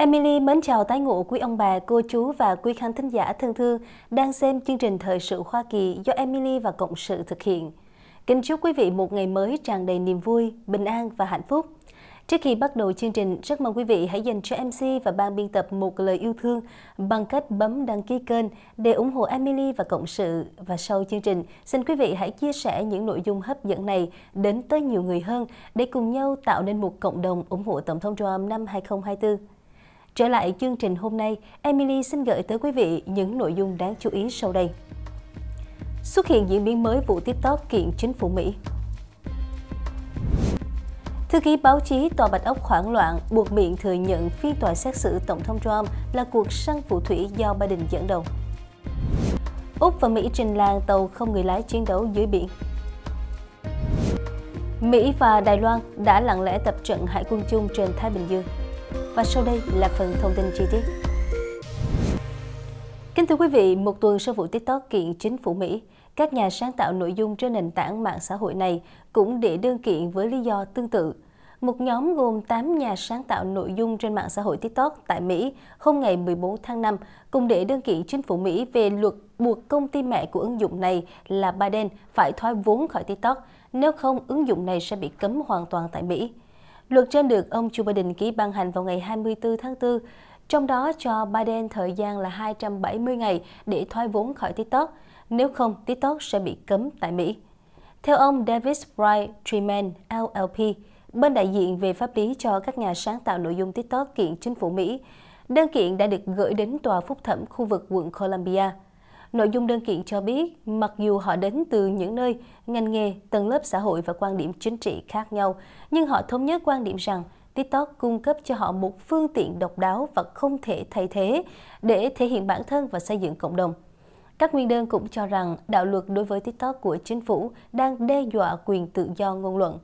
Emily mến chào tái ngộ quý ông bà, cô chú và quý khán thính giả thân thương đang xem chương trình Thời sự Hoa Kỳ do Emily và Cộng sự thực hiện. Kính chúc quý vị một ngày mới tràn đầy niềm vui, bình an và hạnh phúc. Trước khi bắt đầu chương trình, rất mong quý vị hãy dành cho MC và ban biên tập một lời yêu thương bằng cách bấm đăng ký kênh để ủng hộ Emily và Cộng sự. Và sau chương trình, xin quý vị hãy chia sẻ những nội dung hấp dẫn này đến tới nhiều người hơn để cùng nhau tạo nên một cộng đồng ủng hộ Tổng thống Trump năm 2024. Trở lại chương trình hôm nay, Emily xin gửi tới quý vị những nội dung đáng chú ý sau đây. Xuất hiện diễn biến mới vụ TikTok kiện chính phủ Mỹ. Thư ký báo chí Tòa Bạch Ốc hoảng loạn buộc miệng thừa nhận phiên tòa xét xử Tổng thống Trump là cuộc săn phù thủy do Biden dẫn đầu. Úc và Mỹ trình làng tàu không người lái chiến đấu dưới biển. Mỹ và Đài Loan đã lặng lẽ tập trận hải quân chung trên Thái Bình Dương. Và sau đây là phần thông tin chi tiết. Kính thưa quý vị, một tuần sau vụ TikTok kiện chính phủ Mỹ, các nhà sáng tạo nội dung trên nền tảng mạng xã hội này cũng để đơn kiện với lý do tương tự. Một nhóm gồm 8 nhà sáng tạo nội dung trên mạng xã hội TikTok tại Mỹ hôm ngày 14 tháng 5 cùng để đơn kiện chính phủ Mỹ về luật buộc công ty mẹ của ứng dụng này là Biden phải thoái vốn khỏi TikTok, nếu không ứng dụng này sẽ bị cấm hoàn toàn tại Mỹ. Luật trên được ông Joe Biden ký ban hành vào ngày 24 tháng 4, trong đó cho Biden thời gian là 270 ngày để thoái vốn khỏi TikTok, nếu không TikTok sẽ bị cấm tại Mỹ. Theo ông David Bright Treeman, LLP, bên đại diện về pháp lý cho các nhà sáng tạo nội dung TikTok kiện chính phủ Mỹ, đơn kiện đã được gửi đến Tòa Phúc thẩm khu vực quận Columbia. Nội dung đơn kiện cho biết, mặc dù họ đến từ những nơi, ngành nghề, tầng lớp xã hội và quan điểm chính trị khác nhau, nhưng họ thống nhất quan điểm rằng TikTok cung cấp cho họ một phương tiện độc đáo và không thể thay thế để thể hiện bản thân và xây dựng cộng đồng. Các nguyên đơn cũng cho rằng đạo luật đối với TikTok của chính phủ đang đe dọa quyền tự do ngôn luận.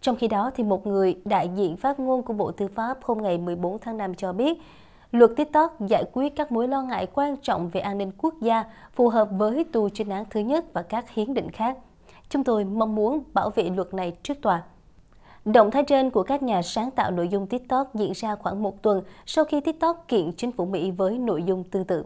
Trong khi đó, thì một người đại diện phát ngôn của Bộ Tư pháp hôm ngày 14 tháng 5 cho biết, luật TikTok giải quyết các mối lo ngại quan trọng về an ninh quốc gia, phù hợp với tù chuyên án thứ nhất và các hiến định khác. Chúng tôi mong muốn bảo vệ luật này trước tòa. Động thái trên của các nhà sáng tạo nội dung TikTok diễn ra khoảng một tuần sau khi TikTok kiện chính phủ Mỹ với nội dung tương tự.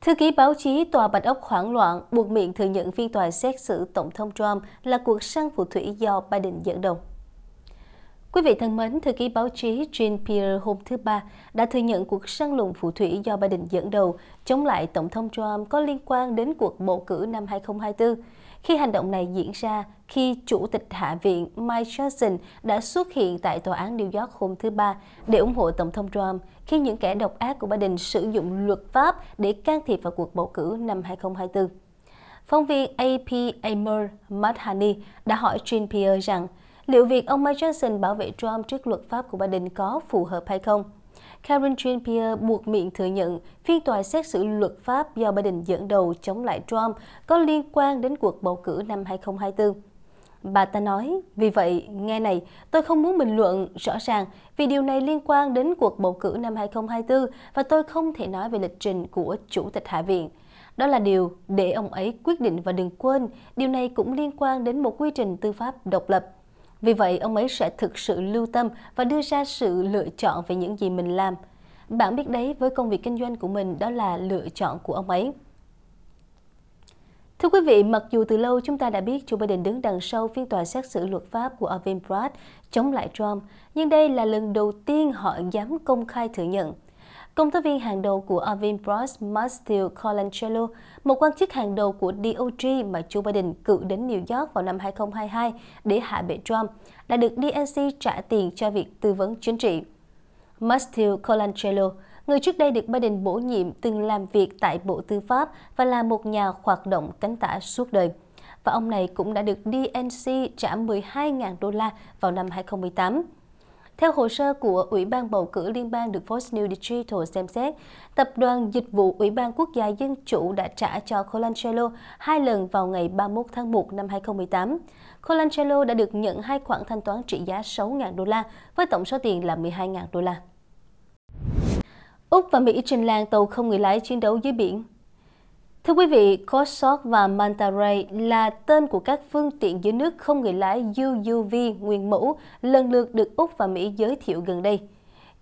Thư ký báo chí Tòa Bạch Ốc hoảng loạn, buộc miệng thừa nhận phiên tòa xét xử Tổng thống Trump là cuộc săn phù thủy do Biden dẫn đầu. Quý vị thân mến, thư ký báo chí Jean Pierre hôm thứ Ba đã thừa nhận cuộc săn lùng phù thủy do Biden dẫn đầu chống lại Tổng thống Trump có liên quan đến cuộc bầu cử năm 2024 khi hành động này diễn ra khi Chủ tịch Hạ viện Mike Johnson đã xuất hiện tại Tòa án New York hôm thứ Ba để ủng hộ Tổng thống Trump khi những kẻ độc ác của Biden sử dụng luật pháp để can thiệp vào cuộc bầu cử năm 2024. Phóng viên AP Amor Madhani đã hỏi Jean Pierre rằng liệu việc ông Mike Johnson bảo vệ Trump trước luật pháp của Biden có phù hợp hay không? Karen Jean-Pierre buộc miệng thừa nhận phiên tòa xét xử luật pháp do Biden dẫn đầu chống lại Trump có liên quan đến cuộc bầu cử năm 2024. Bà ta nói, vì vậy, nghe này, tôi không muốn bình luận rõ ràng vì điều này liên quan đến cuộc bầu cử năm 2024 và tôi không thể nói về lịch trình của Chủ tịch Hạ viện. Đó là điều để ông ấy quyết định và đừng quên, điều này cũng liên quan đến một quy trình tư pháp độc lập. Vì vậy, ông ấy sẽ thực sự lưu tâm và đưa ra sự lựa chọn về những gì mình làm. Bạn biết đấy, với công việc kinh doanh của mình, đó là lựa chọn của ông ấy. Thưa quý vị, mặc dù từ lâu chúng ta đã biết Joe Biden đứng đằng sau phiên tòa xét xử luật pháp của Alvin Bragg chống lại Trump, nhưng đây là lần đầu tiên họ dám công khai thừa nhận – Công tố viên hàng đầu của Arvin Bros, Matthew Colangelo, một quan chức hàng đầu của DOJ mà Joe Biden cử đến New York vào năm 2022 để hạ bệ Trump, đã được DNC trả tiền cho việc tư vấn chính trị. Matthew Colangelo, người trước đây được Biden bổ nhiệm từng làm việc tại Bộ Tư pháp và là một nhà hoạt động cánh tả suốt đời. Và ông này cũng đã được DNC trả 12.000 đô la vào năm 2018. Theo hồ sơ của Ủy ban bầu cử liên bang được Fox News Digital xem xét, Tập đoàn Dịch vụ Ủy ban Quốc gia Dân chủ đã trả cho Colangelo hai lần vào ngày 31 tháng 1 năm 2018. Colangelo đã được nhận hai khoản thanh toán trị giá 6.000 đô la với tổng số tiền là 12.000 đô la. Úc và Mỹ trình làng tàu không người lái chiến đấu dưới biển. Thưa quý vị, Kosok và Manta Ray là tên của các phương tiện dưới nước không người lái UUV nguyên mẫu lần lượt được Úc và Mỹ giới thiệu gần đây.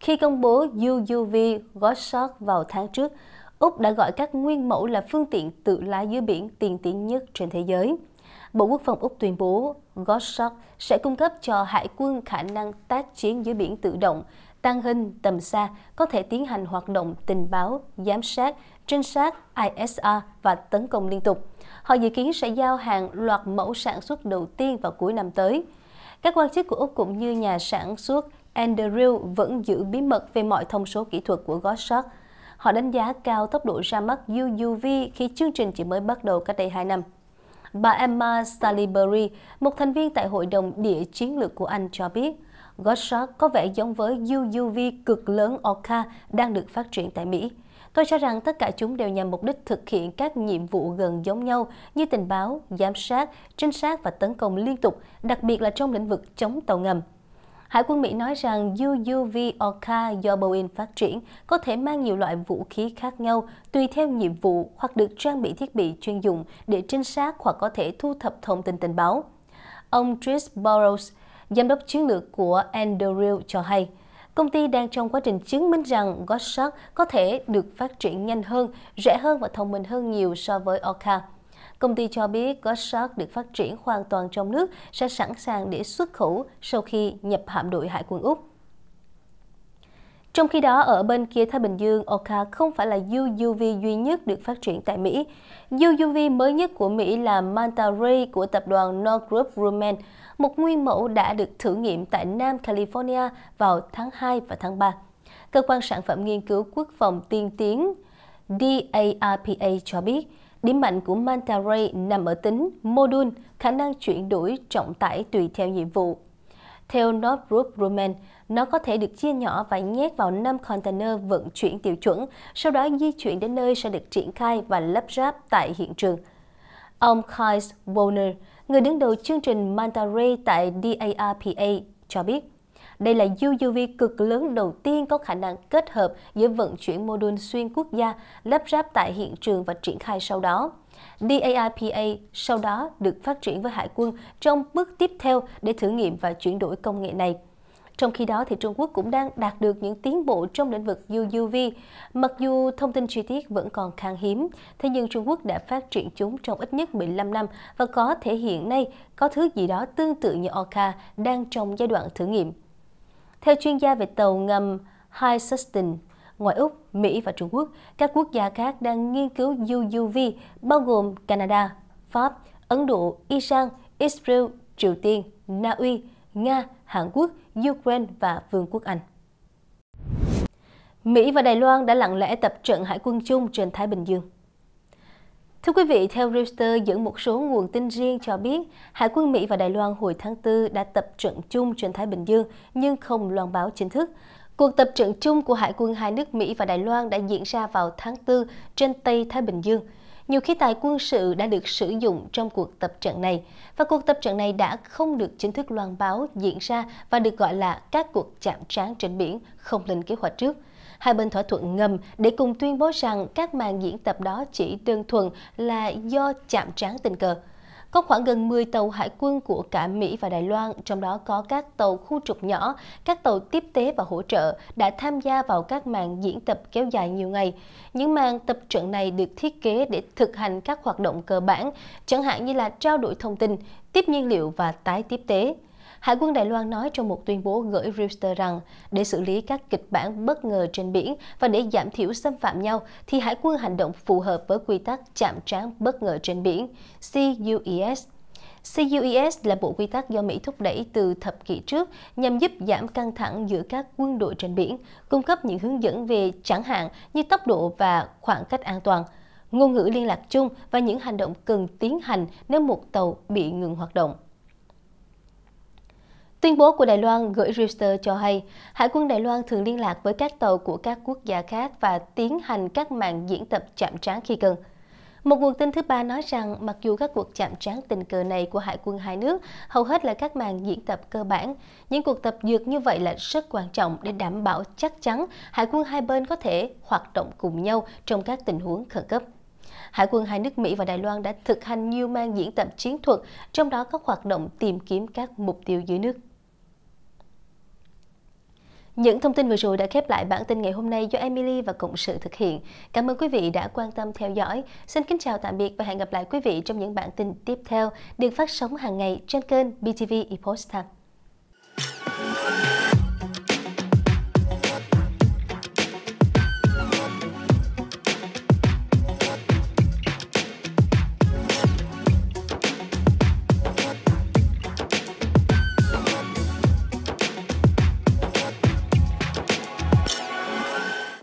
Khi công bố UUV Goshawk vào tháng trước, Úc đã gọi các nguyên mẫu là phương tiện tự lái dưới biển tiên tiến nhất trên thế giới. Bộ Quốc phòng Úc tuyên bố Goshawk sẽ cung cấp cho Hải quân khả năng tác chiến dưới biển tự động, tăng hình tầm xa, có thể tiến hành hoạt động tình báo, giám sát, trinh sát, ISR và tấn công liên tục. Họ dự kiến sẽ giao hàng loạt mẫu sản xuất đầu tiên vào cuối năm tới. Các quan chức của Úc cũng như nhà sản xuất Andrew vẫn giữ bí mật về mọi thông số kỹ thuật của Goshawk. Họ đánh giá cao tốc độ ra mắt UUV khi chương trình chỉ mới bắt đầu cách đây 2 năm. Bà Emma Salisbury, một thành viên tại Hội đồng Địa Chiến lược của Anh cho biết, Goshawk có vẻ giống với UUV cực lớn Orca đang được phát triển tại Mỹ. Tôi cho rằng tất cả chúng đều nhằm mục đích thực hiện các nhiệm vụ gần giống nhau như tình báo, giám sát, trinh sát và tấn công liên tục, đặc biệt là trong lĩnh vực chống tàu ngầm. Hải quân Mỹ nói rằng UUV Orca do Boeing phát triển có thể mang nhiều loại vũ khí khác nhau tùy theo nhiệm vụ hoặc được trang bị thiết bị chuyên dụng để trinh sát hoặc có thể thu thập thông tin tình báo. Ông Chris Burrows, giám đốc chiến lược của Anduril cho hay, công ty đang trong quá trình chứng minh rằng Goshawk có thể được phát triển nhanh hơn, rẻ hơn và thông minh hơn nhiều so với Orca. Công ty cho biết có được phát triển hoàn toàn trong nước sẽ sẵn sàng để xuất khẩu sau khi nhập hạm đội Hải quân Úc. Trong khi đó, ở bên kia Thái Bình Dương, Orca không phải là UUV duy nhất được phát triển tại Mỹ. UUV mới nhất của Mỹ là Manta Ray của tập đoàn Northrop Grumman, một nguyên mẫu đã được thử nghiệm tại Nam California vào tháng 2 và tháng 3. Cơ quan sản phẩm nghiên cứu quốc phòng tiên tiến DARPA cho biết, Điểm mạnh của Manta Ray nằm ở tính module, khả năng chuyển đổi trọng tải tùy theo nhiệm vụ. Theo Northrop Grumman, nó có thể được chia nhỏ và nhét vào 5 container vận chuyển tiêu chuẩn, sau đó di chuyển đến nơi sẽ được triển khai và lắp ráp tại hiện trường. Ông Kyle Warner, người đứng đầu chương trình Manta Ray tại DARPA, cho biết đây là UUV cực lớn đầu tiên có khả năng kết hợp giữa vận chuyển mô đun xuyên quốc gia, lắp ráp tại hiện trường và triển khai sau đó. DARPA sau đó được phát triển với Hải quân trong bước tiếp theo để thử nghiệm và chuyển đổi công nghệ này. Trong khi đó, thì Trung Quốc cũng đang đạt được những tiến bộ trong lĩnh vực UUV. Mặc dù thông tin chi tiết vẫn còn khan hiếm, thế nhưng Trung Quốc đã phát triển chúng trong ít nhất 15 năm và có thể hiện nay có thứ gì đó tương tự như Orca đang trong giai đoạn thử nghiệm. Theo chuyên gia về tàu ngầm High Sustain, ngoài Úc, Mỹ và Trung Quốc, các quốc gia khác đang nghiên cứu UUV bao gồm Canada, Pháp, Ấn Độ, Iran, Israel, Triều Tiên, Na Uy, Nga, Hàn Quốc, Ukraine và Vương quốc Anh. Mỹ và Đài Loan đã lặng lẽ tập trận hải quân chung trên Thái Bình Dương. Thưa quý vị, theo Reuters dẫn một số nguồn tin riêng cho biết, Hải quân Mỹ và Đài Loan hồi tháng 4 đã tập trận chung trên Thái Bình Dương nhưng không loan báo chính thức. Cuộc tập trận chung của Hải quân hai nước Mỹ và Đài Loan đã diễn ra vào tháng 4 trên Tây Thái Bình Dương. Nhiều khí tài quân sự đã được sử dụng trong cuộc tập trận này và cuộc tập trận này đã không được chính thức loan báo diễn ra và được gọi là các cuộc chạm trán trên biển không lên kế hoạch trước hai bên thỏa thuận ngầm để cùng tuyên bố rằng các màn diễn tập đó chỉ đơn thuần là do chạm trán tình cờ. Có khoảng gần 10 tàu hải quân của cả Mỹ và Đài Loan, trong đó có các tàu khu trục nhỏ, các tàu tiếp tế và hỗ trợ đã tham gia vào các màn diễn tập kéo dài nhiều ngày. Những màn tập trận này được thiết kế để thực hành các hoạt động cơ bản, chẳng hạn như là trao đổi thông tin, tiếp nhiên liệu và tái tiếp tế. Hải quân Đài Loan nói trong một tuyên bố gửi Reuters rằng để xử lý các kịch bản bất ngờ trên biển và để giảm thiểu xâm phạm nhau thì Hải quân hành động phù hợp với quy tắc chạm trán bất ngờ trên biển CUES. CUES là bộ quy tắc do Mỹ thúc đẩy từ thập kỷ trước nhằm giúp giảm căng thẳng giữa các quân đội trên biển, cung cấp những hướng dẫn về chẳng hạn như tốc độ và khoảng cách an toàn, ngôn ngữ liên lạc chung và những hành động cần tiến hành nếu một tàu bị ngừng hoạt động. Tuyên bố của Đài Loan gửi Reuters cho hay, Hải quân Đài Loan thường liên lạc với các tàu của các quốc gia khác và tiến hành các màn diễn tập chạm trán khi cần. Một nguồn tin thứ ba nói rằng mặc dù các cuộc chạm trán tình cờ này của hải quân hai nước hầu hết là các màn diễn tập cơ bản, những cuộc tập dượt như vậy là rất quan trọng để đảm bảo chắc chắn hải quân hai bên có thể hoạt động cùng nhau trong các tình huống khẩn cấp. Hải quân hai nước Mỹ và Đài Loan đã thực hành nhiều màn diễn tập chiến thuật, trong đó có hoạt động tìm kiếm các mục tiêu dưới nước. Những thông tin vừa rồi đã khép lại bản tin ngày hôm nay do Emily và Cộng sự thực hiện. Cảm ơn quý vị đã quan tâm theo dõi. Xin kính chào tạm biệt và hẹn gặp lại quý vị trong những bản tin tiếp theo được phát sóng hàng ngày trên kênh BTV Epoch Time.